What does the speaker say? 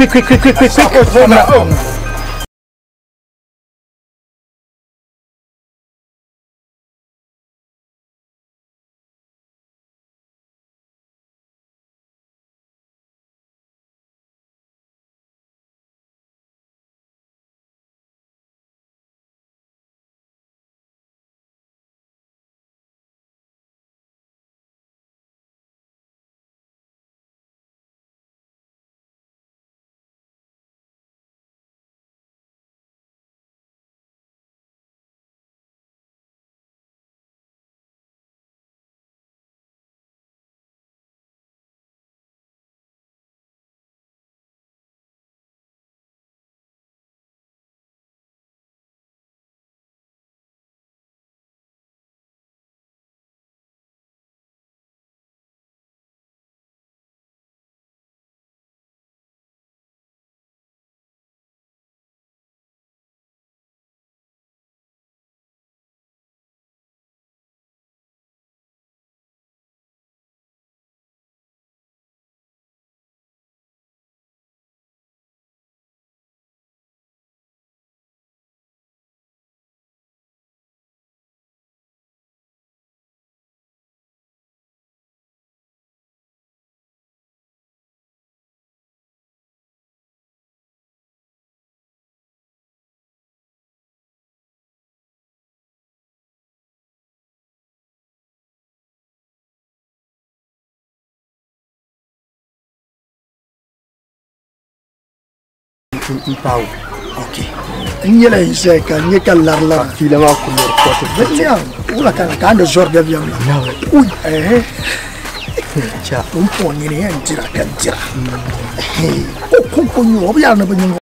quick, quick, quick, quick, quick, quick. Hold, hold Oh. N tahu. ok n yɛlɛ in sɛ ka n ye ka larila Filama porte. bɛliya wula ka k'an de zɔr de viam la Nawe. uy ɛhɛ o pɔn ɲini n tira ka n tira ko ko ko ɲɔ o bɛ yàrá ne bɛ ɲɔgɔn